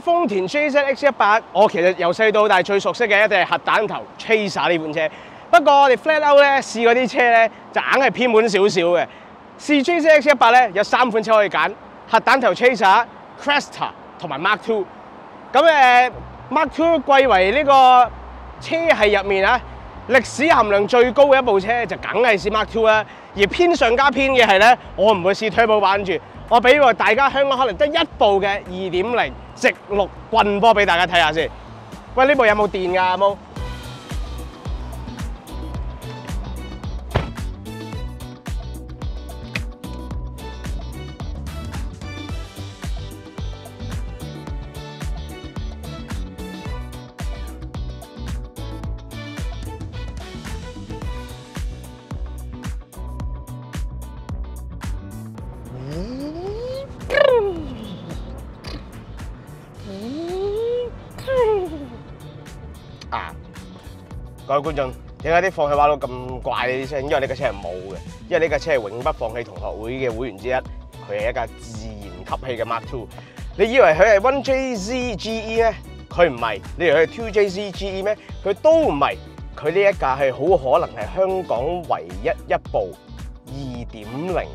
丰田 JZX 一百，我其實由細到大最熟悉嘅一定係核彈頭 Chaser 呢款車。不過我哋 Flat Out 咧試嗰啲車咧就硬係偏門少少嘅。試 JZX 一百咧有三款車可以揀，核彈頭 Chaser、Cresta 同埋 Mark Two。咁誒 Mark Two 貴為呢個車系入面啊歷史含量最高嘅一部車，就梗係試 Mark Two 啦。而偏上加偏嘅係咧，我唔會試 Turbo 版住，我俾個大家香港可能得一部嘅二點零直六棍波俾大家睇下先。喂，呢部有冇電㗎？有冇？各位觀眾，點解啲放氣玩到咁怪呢啲聲？因為呢架車係冇嘅，因為呢架車係永不放棄同學會嘅會員之一，佢係一架自然吸氣嘅 Mark Two。你以為佢係 One JZ GE 咧？佢唔係。你以為佢係 Two JZ GE 咩？佢都唔係。佢呢一架係好可能係香港唯一一部二點零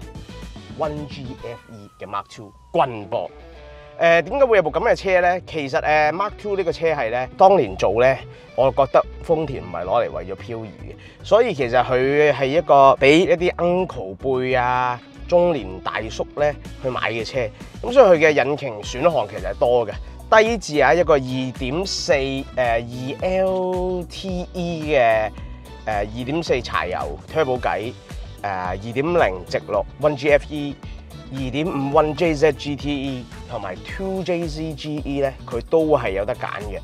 One GFE 嘅 Mark Two 棍波。誒點解會有部咁嘅車咧？其實誒、Mark Two 呢個車系咧，當年做咧，我覺得豐田唔係攞嚟為咗漂移嘅，所以其實佢係一個俾一啲 uncle 輩啊、中年大叔咧去買嘅車。咁所以佢嘅引擎選項其實係多嘅，低至啊一個二點四誒二 LTE 嘅誒二點四柴油 turbo 計誒二點零直六 One GFE。二點五 One JZ GTE 同埋 Two JZ GE 咧，佢都係有得揀嘅。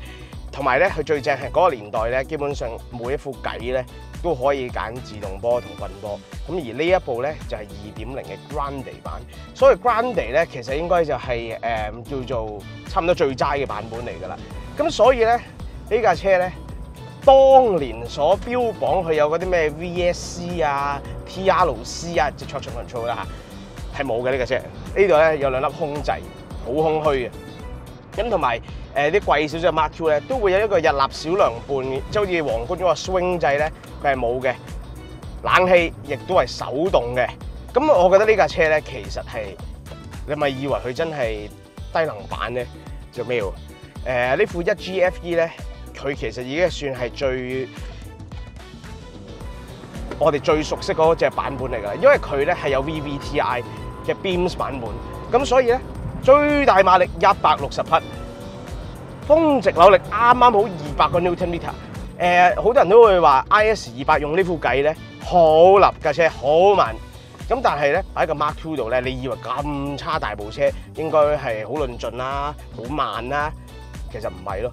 同埋咧，佢最正係嗰個年代咧，基本上每一副計咧都可以揀自動波同棍波。咁而呢一部咧就係二點零嘅 Grande 版。所以 Grande 咧其實應該就係、是、誒、呃、叫做差唔多最齋嘅版本嚟㗎啦。咁所以咧呢架車咧，當年所標榜佢有嗰啲咩 VSC 啊、TRC 啊，即係 Traction Control 啦吓。係冇嘅呢架車，呢度咧有兩粒空掣，好空虛嘅。咁同埋誒啲貴少少嘅 Mark Two 咧，都會有一個日立小涼拌，即係好似皇冠嗰個 swing 掣咧，佢係冇嘅。冷氣亦都係手動嘅。咁我覺得呢架車咧，其實係你咪以為佢真係低能版咧，做咩喎？誒呢副一 GFE 咧，佢其實已經算係最我哋最熟悉嗰隻版本嚟㗎，因為佢咧係有 VVTi 嘅 Beams 版本，咁所以咧最大馬力一百六十匹，峰值扭力啱啱好二百個 Newton meter。誒，好多人都會話 IS 二百用呢副計咧好立架車好慢，咁但係咧喺個 Mark Two 度咧，你以為咁差大部車應該係好論盡啦，好慢啦，其實唔係咯。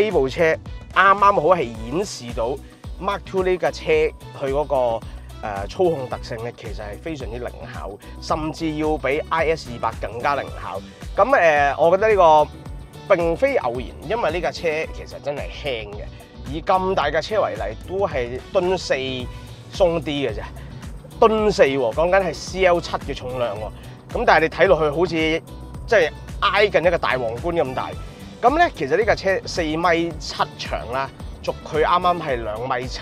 呢部車啱啱好係顯示到 Mark Two 呢架車佢嗰個操控特性咧，其實係非常之靈巧，甚至要比 IS 二百更加靈巧。咁誒，我覺得呢個並非偶然，因為呢架車其實真係輕嘅，以咁大架車為例，都係吨四鬆啲嘅啫，吨四喎，講緊係 CL 七嘅重量喎。咁但係你睇落去好似即係挨近一個大皇冠咁大。咁咧，其實呢架車四米七長啦，軸距啱啱係兩米七。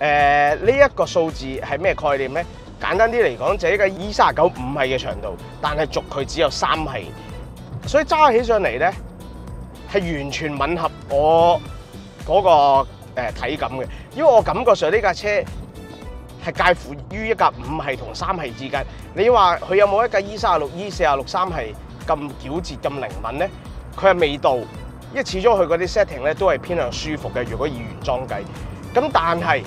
誒，呢一個數字係咩概念咧？簡單啲嚟講，就係一個 E 三九五米嘅長度，但係軸距只有三米，所以揸起上嚟咧係完全吻合我嗰個誒體感嘅。因為我感覺上呢架車係介乎於一架五系同三系之間。你話佢有冇一架 E 三六、E 四六三系咁矯捷、咁靈敏咧？佢係味道，因為始終佢嗰啲 setting 咧都係偏向舒服嘅。如果以原裝計，咁但係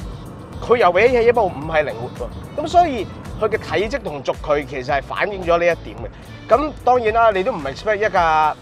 佢又比起一部五係靈活喎。咁所以佢嘅體積同軸距其實係反映咗呢一點嘅。咁當然啦，你都唔係 expect 一架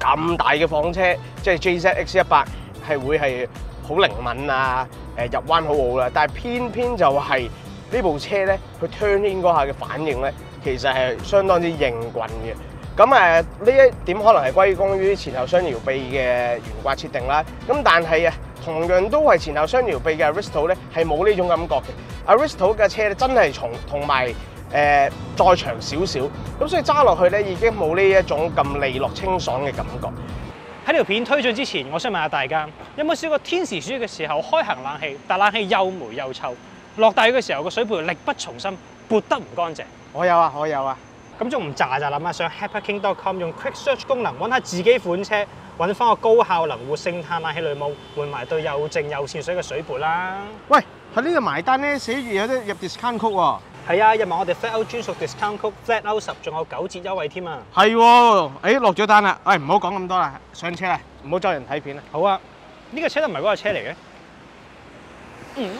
咁大嘅房車，即係 JZX 一百係會係好靈敏啊，誒入彎好好啦。但係偏偏就係呢部車咧，佢 turn in 嗰下嘅反應咧，其實係相當之硬棍嘅。咁誒呢一點可能係歸功於前後雙搖臂嘅懸掛設定啦。咁但係啊，同樣都係前後雙搖臂嘅 Aristo 咧，係冇呢種感覺嘅。Aristo 嘅車咧真係重同埋誒再長少少，咁所以揸落去咧已經冇呢一種咁利落清爽嘅感覺。喺條片推進之前，我想問下大家，有冇試過天時暑熱嘅時候開行冷氣，但冷氣又霉又臭，落大雨嘅時候個水盆力不從心，撥得唔乾淨？我有啊，我有啊。咁仲唔咋咋諗下上 HapperKing.com 用 Quick Search 功能揾下自己款車，揾翻個高效能活性炭冷氣濾網，換埋對又靜又潛水嘅水盤啦。喂，喺呢度埋單咧，寫住有得入 discount 曲喎。係啊，入埋我哋 Flat Out 專屬 discount code Flat Out 十，仲有九折優惠添啊！係喎，誒落咗單啦，喂唔好講咁多啦，上車啦，唔好再人睇片啦。好啊，呢、個車都唔係嗰個車嚟嘅。嗯。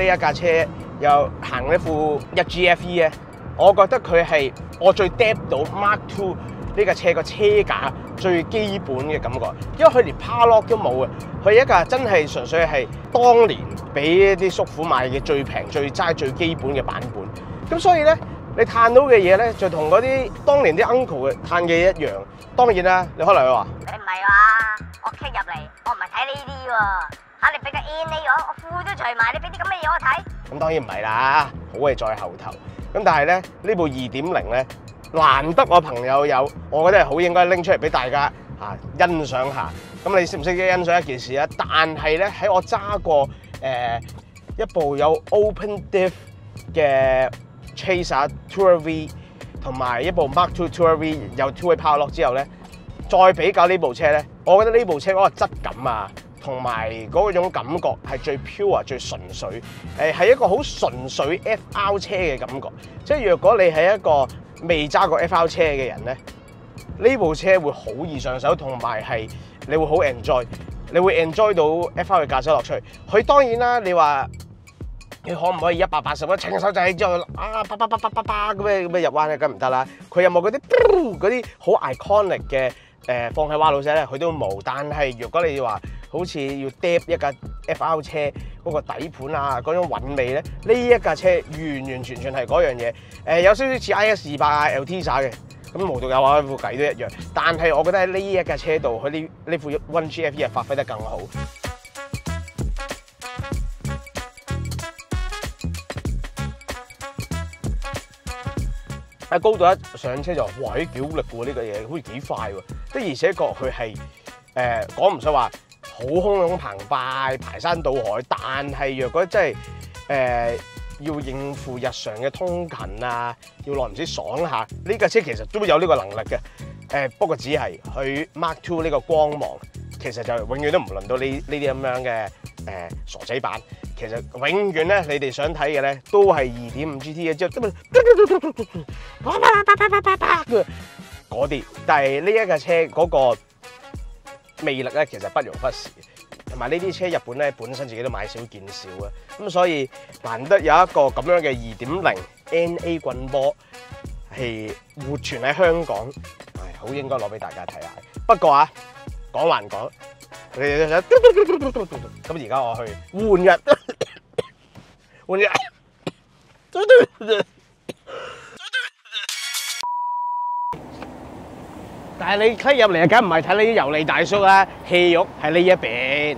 呢一架車又行一副一 GFE 咧，我覺得佢係我最 dep 到 Mark Two 呢架車個車架最基本嘅感覺，因為佢連 power lock 都冇嘅，佢一架真係純粹係當年俾啲叔父買嘅最平最齋最基本嘅版本。咁所以咧，你嘆到嘅嘢咧，就同嗰啲當年啲 uncle 嘅嘆嘅一樣。當然啦，你可能會話。你唔係話我 k 入嚟，我唔係睇呢啲喎。嚇你俾個 N 你我，我褲都除埋，你俾啲咁嘅嘢我睇。咁當然唔係啦，好嘅在後頭。咁但係咧，呢部二點零咧，難得我朋友有，我覺得係好應該拎出嚟俾大家嚇欣賞下。咁你識唔識欣賞一件事啊？但係咧，喺我揸過誒、呃、一部有 Open Diff 嘅 Chaser Tour V，同埋一部 Mark Two Tour V 有 Two Way Power Lock 之後咧，再比較呢部車咧，我覺得呢部車嗰個質感啊〜同埋嗰種感覺係最 pure、最純粹，誒係一個好純粹 FR 車嘅感覺。即係若果你係一個未揸過 FR 車嘅人咧，呢部車會好易上手，同埋係你會好 enjoy，你會 enjoy 到 FR 嘅駕駛樂趣。佢當然啦，你話你可唔可以一百八十度清手掣之後啊，叭叭叭叭叭叭咁樣咁樣入彎咧，梗唔得啦。佢有冇嗰啲嗰啲好 iconic 嘅誒放喺彎路仔咧？佢都冇。但係如果你話，好似要 d 一架 FR 車嗰個底盤啊，嗰種韻味咧，呢一架車完完全全係嗰樣嘢。誒有少少似 I S 二八啊 L T 耍嘅，咁無獨有話副計都一樣。但係我覺得喺呢一架車度，佢呢呢副 One GFE 係發揮得更好。喺高度一上車就話，哇！幾好力喎，呢個嘢好似幾快喎。的而且確佢係誒講唔出話。好洶湧澎湃，排山倒海。但係若果真係誒、呃、要應付日常嘅通勤啊，要耐唔時爽下，呢架車其實都有呢個能力嘅。誒、呃、不過只係佢 Mark Two 呢個光芒，其實就永遠都唔輪到呢呢啲咁樣嘅誒、呃、傻仔版。其實永遠咧，你哋想睇嘅咧都係二點五 GT 嘅，之後嗰啲。但係呢一架車嗰、嗰個。魅力咧，其實不容忽視，同埋呢啲車日本咧本身自己都買少見少啊，咁所以難得有一個咁樣嘅二點零 NA 棍波係活存喺香港，係好應該攞俾大家睇下。不過啊，講還講，咁而家我去換日換日。但係你推入嚟啊，梗唔係睇你啲油膩大叔啦，戲肉喺呢一邊。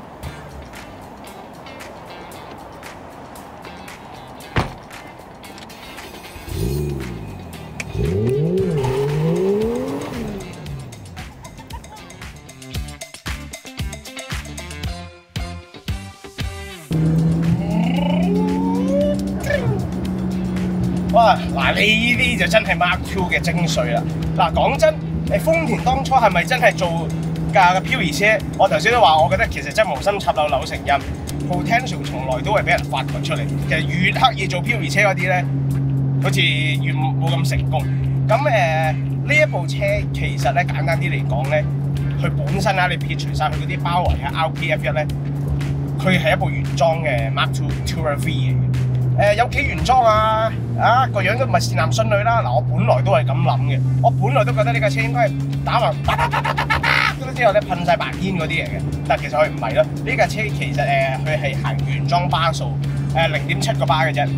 哇！嗱，你呢啲就真係 Mark Two 嘅精髓啦。嗱，講真。誒豐田當初係咪真係做架嘅漂移車？我頭先都話，我覺得其實真係無心插柳柳成蔭，potential 從來都係俾人發掘出嚟。其實越刻意做漂移車嗰啲咧，好似越冇咁成功。咁誒呢一部車其實咧簡單啲嚟講咧，佢本身啊，你撇除晒佢嗰啲包圍嘅 RPF 一咧，佢係一部原裝嘅 Mark Two Tourer V 嚟嘅。誒有幾原裝啊！啊個樣都唔係善男信女啦！嗱，本來都係咁諗嘅，我本來都覺得呢架車應該係打橫咁之後咧噴晒白煙嗰啲嚟嘅，但其實佢唔係咯。呢架車其實誒佢係行原裝巴數，誒零點七個巴嘅啫。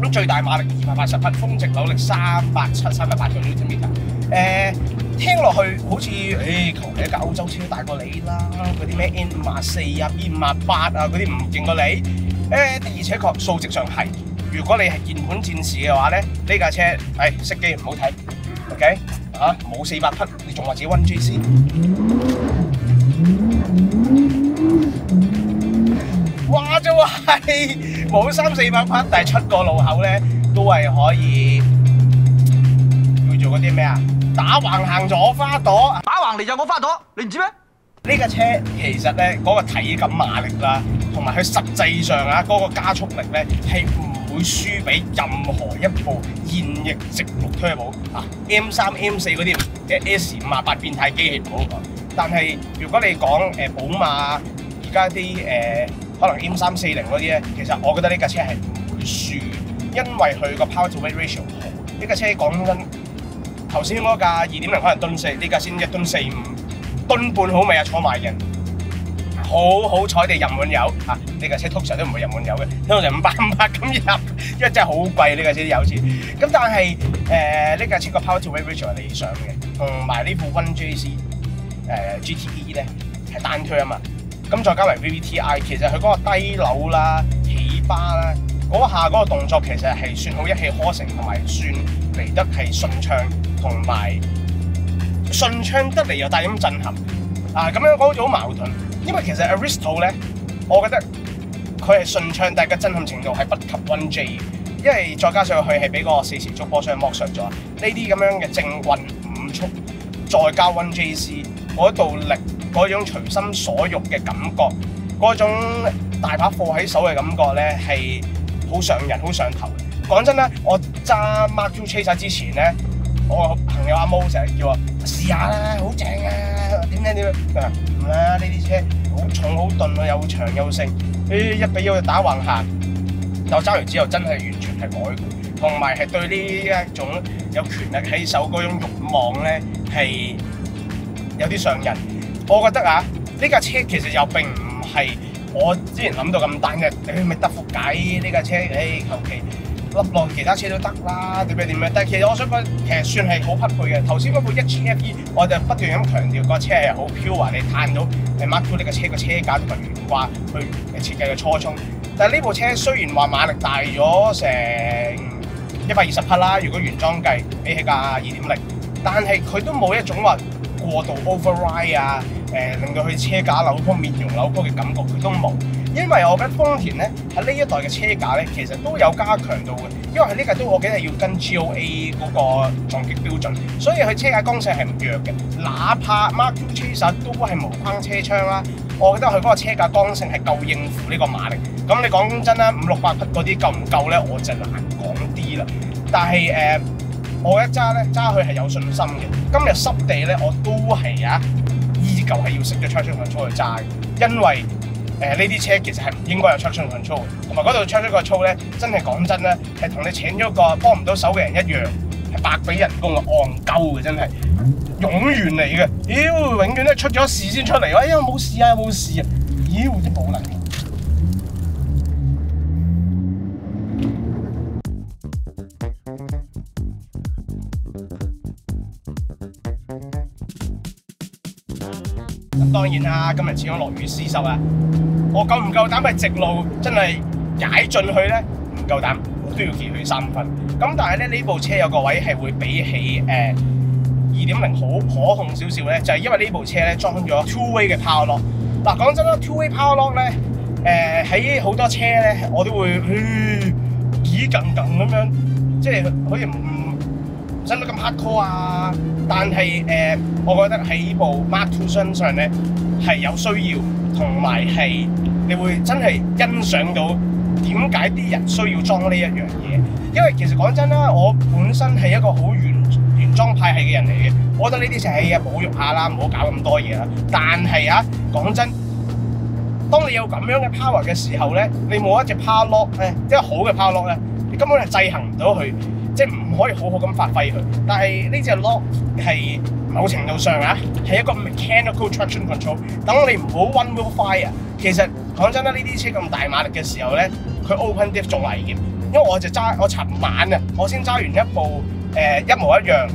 咁最大馬力二百八十匹，峰值扭力三百七三百八個 Newtonmeter。誒聽落去好似誒求其一架歐洲車大過你啦，嗰啲咩 N 五啊四啊 B 五啊八啊嗰啲唔勁過你。誒的而且確數值上係，如果你係鍵盤戰士嘅話咧，呢架車誒熄機唔好睇，OK 啊冇四百匹，你仲話自己 One GC？話就話係冇三四百匹，但係出個路口咧都係可以叫做嗰啲咩啊？打橫行咗花朵。打橫嚟就冇花朵，你唔知咩？呢架車其實咧嗰、個體感馬力啦，同埋佢實際上啊嗰、個加速力咧係唔會輸俾任何一部現役直六车宝啊 M 三 M 四嗰啲嘅 S 五啊八變態機器唔好講，但係如果你講誒、呃、寶馬而家啲誒可能 M 三四零嗰啲咧，其實我覺得呢架車係唔會輸，因為佢個 power to weight ratio 好。呢架車講真，頭先嗰架二點零可能噸四，呢架先一噸四五，噸半好未啊？坐埋人。好好彩地入滿油啊！呢架車通常都唔會入滿油嘅，通常五百五百咁入，因為真係好貴呢架車啲油錢。咁但係誒呢架車個 power to weight ratio 係理想嘅，同埋呢部 One JC 誒、GTE 咧係單推啊嘛。咁再加埋 VVTi，其實佢嗰個低扭啦、起巴啦，嗰下嗰個動作其實係算好一氣呵成，同埋算嚟得係順暢，同埋順暢得嚟又帶咁震撼。啊，咁樣講好似好矛盾，因為其實 Aristo 咧，我覺得佢係順暢，但係個震撼程度係不及 One J，因為再加上佢係俾個四時速波箱剝削咗，呢啲咁樣嘅正運五速，再加 One JC 嗰度力，嗰種隨心所欲嘅感覺，嗰種大把貨喺手嘅感覺咧，係好上人，好上頭。講真啦，我揸 Mark Two Chase 之前咧，我個朋友阿毛成日叫我試下啦，好正啊！點樣點樣？唔啦，呢啲車好重好頓啊，又長又盛，誒一俾我打橫行。但我揸完之後真係完全係改，同埋係對呢一種有權力喺手嗰種慾望咧係有啲上癮。我覺得啊，呢架車其實又並唔係我之前諗到咁單嘅，誒咪得副計呢架車，誒求其笠落其他車都得啦，點樣點樣。但係其實我想講，其實算係好匹配嘅。頭先嗰部一 HFE，我就不斷咁強調個車係好 pure，你睇到誒 Mark II 呢個車個車架同埋懸掛去設計嘅初衷。但係呢部車雖然話馬力大咗成一百二十匹啦，如果原裝計比起架二點零，但係佢都冇一種話過度 override 啊，誒、令到佢車架扭曲、面容扭曲嘅感覺，佢都冇。因為我覺得豐田咧喺呢一代嘅車架咧，其實都有加強到嘅，因為佢呢架都我記得要跟 GOA 嗰個撞擊標準，所以佢車架剛性係唔弱嘅。哪怕 Mark II Chaser 都係無框車窗啦，我覺得佢嗰個車架剛性係夠應付呢個馬力。咁你講真啦，五六百匹嗰啲夠唔夠咧？我就難講啲啦。但係誒、呃我一揸咧揸佢係有信心嘅。今日濕地咧，我都係啊，依舊係要熄咗 traction control 去揸嘅，因為誒呢啲車其實係唔應該有 traction control，同埋嗰度 traction control 咧，真係講真咧，係同你請咗個幫唔到手嘅人一樣，係白俾人工嘅，戇鳩嘅真係，冗員嚟嘅，妖、永遠都出咗事先出嚟，哎呀冇事啊冇事啊，妖真冇能力。咁當然啦，今日始終落雨絲濕啊！我夠唔夠膽係直路真係踩進去咧？唔夠膽，我都要記佢三分。咁但係咧呢部車有個位係會比起誒二點零好可控少少咧，就係、因為呢部車咧裝咗 two way 嘅 power lock。嗱講真啦，two way power lock 咧誒喺好多車咧我都會噓幾近近咁樣，即係好似唔使得咁 hardcore 啊！但係誒、呃我覺得喺呢部 Mark Two 身上咧係有需要，同埋係你會真係欣賞到點解啲人需要裝呢一樣嘢。因為其實講真啦，我本身係一個好原原裝派系嘅人嚟嘅，我覺得呢啲就係啊保育下啦，唔好搞咁多嘢啦。但係啊，講真。當你有咁樣嘅 power 嘅時候咧，你冇一隻 power lock 咧，即係好嘅 power lock 咧，你根本係制衡唔到佢，即係唔可以好好咁發揮佢。但係呢隻 lock 係某程度上啊，係一個 mechanical traction control。等你唔好 one wheel fire。其實講真啦，呢啲車咁大馬力嘅時候咧，佢 open diff 仲危險，因為我就揸我尋晚啊，我先揸完一部誒、一模一樣，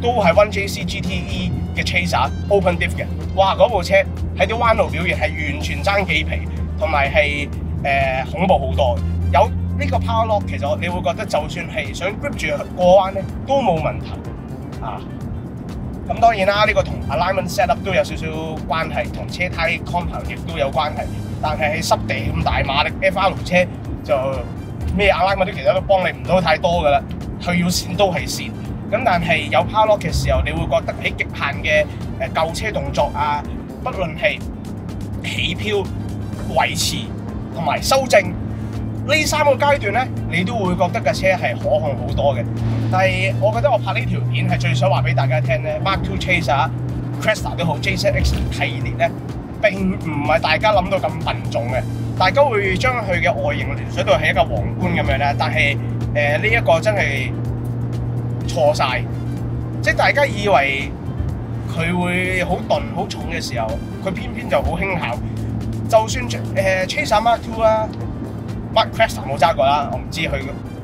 都係 One JC GTE 嘅 Chaser open diff 嘅，哇！嗰部車喺啲彎路表現係完全爭幾皮，同埋係誒恐怖好多。有呢個 power lock，其實你會覺得就算係想 grip 住過彎咧，都冇問題啊！咁當然啦，呢、個同 alignment setup 都有少少關係，同車胎 compound 亦都有關係。但係喺濕地咁大馬力 FR 車就咩 alignment 都其實都幫你唔到太多噶啦，佢要線都係線。咁但係有 power lock 嘅時候，你會覺得喺極限嘅誒舊車動作啊，不論係起漂、維持同埋修正呢三個階段咧，你都會覺得架車係可控好多嘅。但係我覺得我拍呢條片係最想話俾大家聽咧，Mark Two Chaser、Cresta 都好，JZX 系列咧並唔係大家諗到咁笨重嘅，大家會將佢嘅外形聯想到係一個皇冠咁樣咧，但係誒呢一個真係錯晒，即係大家以為佢會好鈍好重嘅時候，佢偏偏就好輕巧。就算誒、呃 Chaser Mark Two 啦，Mark Cresta 冇揸過啦，我唔知佢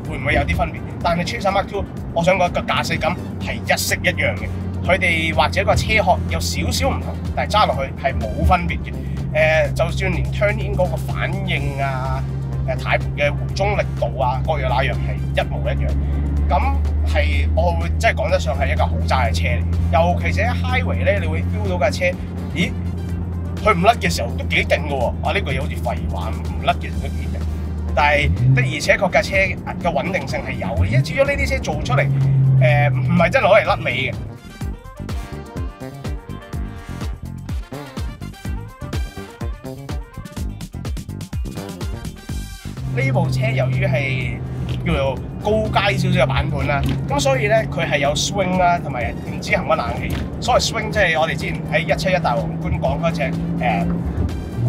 會唔會有啲分別。但係 Chaser Mark Two，我想講個駕駛感係一式一樣嘅。佢哋或者個車殼有少少唔同，但係揸落去係冇分別嘅。誒、就算連 turn in 嗰個反應啊，誒軚盤嘅回中力度啊，各樣那樣係一模一樣。咁係我會即係講得上係一架好揸嘅車嚟，尤其是喺 highway 咧，你會 feel 到架車，咦？佢唔甩嘅時候都幾勁嘅喎，啊呢句嘢好似廢話，唔甩嘅時候都幾勁。但係的而且確架車嘅穩定性係有嘅，因為至於呢啲車做出嚟，誒唔係真係攞嚟甩尾嘅。呢部車由於係叫做高階少少嘅版本啦，咁所以咧佢係有 swing 啦，同埋電子恒溫冷氣。所謂 swing 即係我哋之前喺一七一大皇冠講嗰隻誒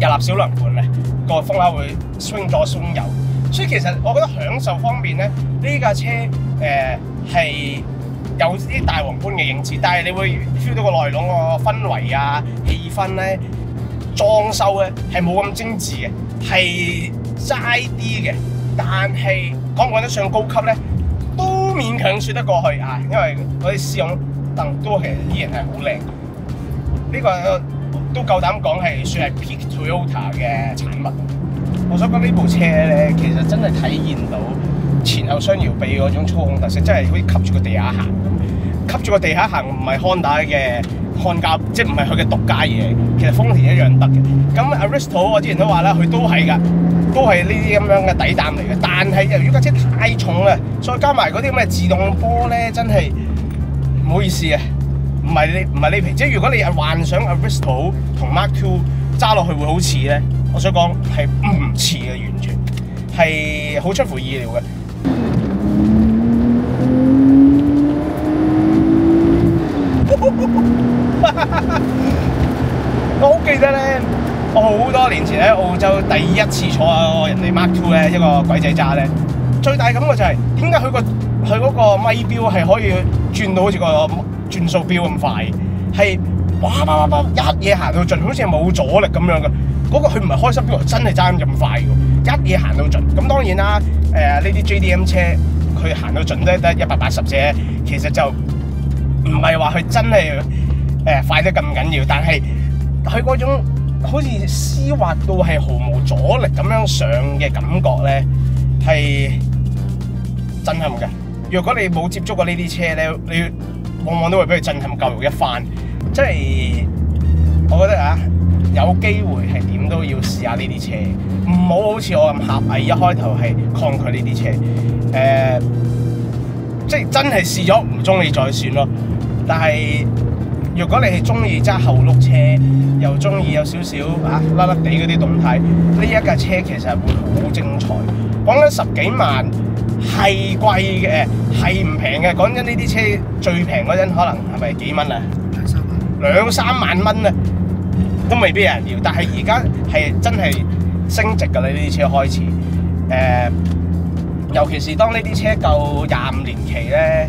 日立小輪盤咧，個風口會 swing 左送油。所以其實我覺得享受方面咧，呢架車誒係、有啲大皇冠嘅影子，但係你會 feel 到個內籠個氛圍啊、氣氛咧。裝修咧係冇咁精緻嘅，係齋啲嘅。但係講唔講得上高級咧，都勉強説得過去啊！因為嗰啲試用凳都其實依然係好靚。呢、個都夠膽講係算係 Peak Toyota 嘅產物。我想講呢部車咧，其實真係體現到前後雙搖臂嗰種操控特色，真係好似吸住個地下行。吸住個地下行唔係康打嘅看家，即係唔係佢嘅獨家嘢，其實豐田一樣得嘅。咁 Aristo 我之前都話啦，佢都係㗎，都係呢啲咁樣嘅底膽嚟嘅。但係由於架車太重啦，再加埋嗰啲咁嘅自動波咧，真係唔好意思啊，唔係你唔係你皮。即係如果你係幻想 Aristo 同 Mark Two 揸落去會好似咧，我想講係唔似嘅，完全係好出乎意料嘅。我好記得咧，我好多年前喺澳洲第一次坐人哋 Mark Two 咧，一個鬼仔揸咧，最大感覺就係點解佢個佢嗰個咪錶係可以轉到好似個轉數錶咁快，係哇哇哇一嘢行到盡，好似係冇阻力咁樣嘅。嗰、個佢唔係開心錶，真係揸咁快嘅，一嘢行到盡。咁當然啦，誒呢啲 JDM 車佢行到盡都得一百八十啫，其實就唔係話佢真係誒、快得咁緊要，但係佢嗰種好似絲滑到係毫無阻力咁樣上嘅感覺咧，係震撼嘅。如果你冇接觸過呢啲車咧，你往往都會俾佢震撼教育一番。即係我覺得啊，有機會係點都要試下呢啲車，唔好好似我咁狹隘，一開頭係抗拒呢啲車。誒、即係真係試咗唔中意再算咯。但係如果你係中意揸後轆車，又中意有少少啊甩甩地嗰啲動態，呢一架車其實會好精彩。講緊十幾萬係貴嘅，係唔平嘅。講緊呢啲車最平嗰陣可能係咪幾蚊啊？兩三萬蚊啊，都未必有人要。但係而家係真係升值㗎啦！呢啲車開始誒、尤其是當呢啲車夠廿五年期咧。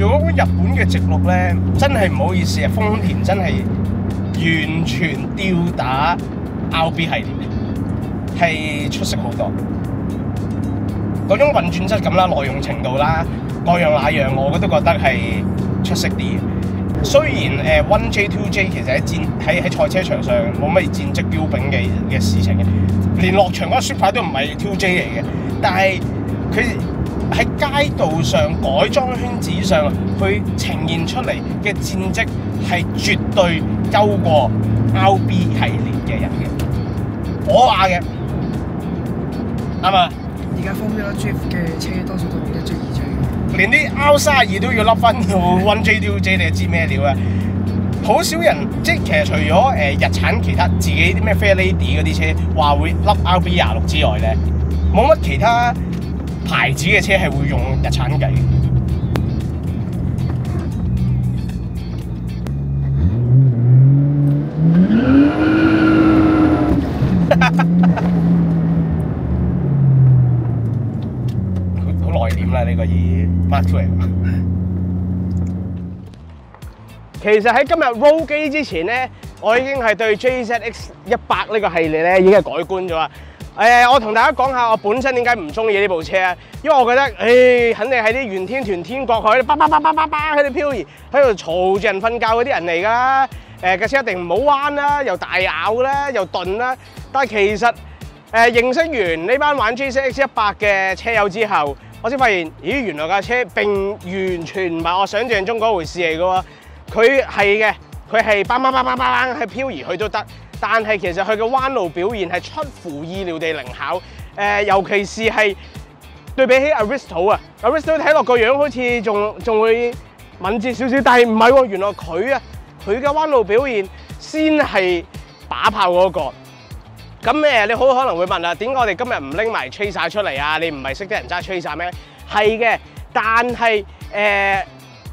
如果日本嘅直錄咧，真係唔好意思啊，豐田真係完全吊打 RB 系列，係出色好多。嗰種運轉質感啦、耐用程度啦、各樣那樣，我都覺得係出色啲嘅。雖然誒 One J Two J 其實喺戰喺喺賽車場上冇乜戰績標炳嘅嘅事情嘅，連落場嗰個雪牌都唔係 Two J 嚟嘅，但係佢喺街道上改裝圈子上去呈現出嚟嘅戰績係絕對優過 RB 系列嘅人嘅，我話嘅啱嘛？而家 Formula Drift 嘅車多數都一追二追嘅。連啲 R 三二都要笠翻到 One J Two J，你就知咩料啊？好少人即係其實除咗誒、呃日產其他自己啲咩 Fair Lady 嗰啲車話會笠 RB 廿六之外咧，冇乜其他牌子嘅車係會用日產計嘅。好好內斂啦，呢、個以 Mark Two 嚟講。其實喺今日 roll 機之前咧，我已經係對 JZX 一百呢個系列咧已經係改觀咗。誒、我同大家講下我本身點解唔中意呢部車啊？因為我覺得，誒、肯定係啲原天團天國海，叭叭叭叭叭叭喺度漂移，喺度嘈住人瞓覺嗰啲人嚟㗎啦。誒、架車一定唔好彎啦，又大咬啦，又钝啦。但係其實誒、認識完呢班玩 JZX 一百嘅車友之後，我先發現，咦，原來架車並完全唔係我想象中嗰回事嚟噶。佢係嘅，佢係叭叭叭叭叭喺漂移去都得，但係其實佢嘅彎路表現係出乎意料地靈巧。誒、尤其是係對比起 Aristo 啊，Aristo 睇落個樣好似仲仲會敏捷少少，但係唔係喎，原來佢啊，佢嘅彎路表現先係把炮嗰、個。咁誒，你好可能會問啦，點解我哋今日唔拎埋 Tracer 出嚟啊？你唔係識得人揸 Tracer 咩？係嘅，但係誒、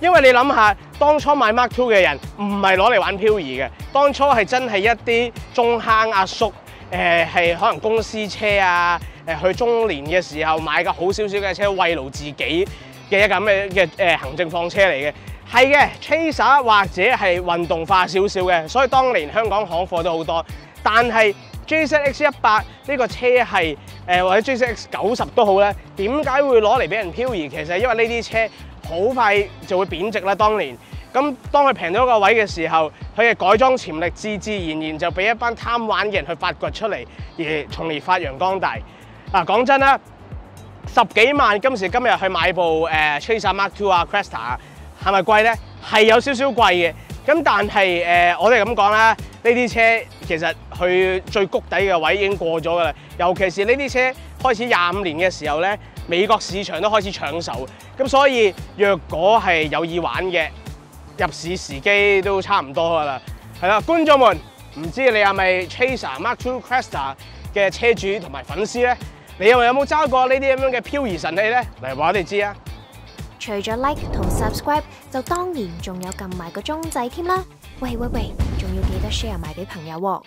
因為你諗下，當初買 Mark Two 嘅人唔係攞嚟玩漂移嘅，當初係真係一啲中坑阿叔，誒、係可能公司車啊，誒、去中年嘅時候買架好少少嘅車慰勞自己嘅一架咩嘅誒行政放車嚟嘅。係嘅，Chaser 或者係運動化少少嘅，所以當年香港行貨都好多。但係 JZX 一百呢個車係誒、或者 JZX 九十都好咧，點解會攞嚟俾人漂移？其實因為呢啲車好快就會貶值啦。當年咁當佢平咗個位嘅時候，佢嘅改裝潛力自自然然就俾一班貪玩嘅人去發掘出嚟，而從而發揚光大。嗱、講真啦，十幾萬今時今日去買部誒、Chaser Mark Two 啊 Cresta 啊，係咪貴咧？係有少少貴嘅。咁但係誒、我哋咁講啦，呢啲車其實佢最谷底嘅位已經過咗㗎啦。尤其是呢啲車開始廿五年嘅時候咧，美國市場都開始搶手。咁所以若果係有意玩嘅，入市時機都差唔多噶啦。係啦，觀眾們，唔知你係咪 Chaser Mark Two Cresta 嘅車主同埋粉絲咧？你又有冇揸過呢啲咁樣嘅漂移神器咧？嚟話我哋知啊！除咗 like 同 subscribe，就當然仲有撳埋個鐘仔添啦。喂喂喂，仲要記得 share 埋俾朋友喎。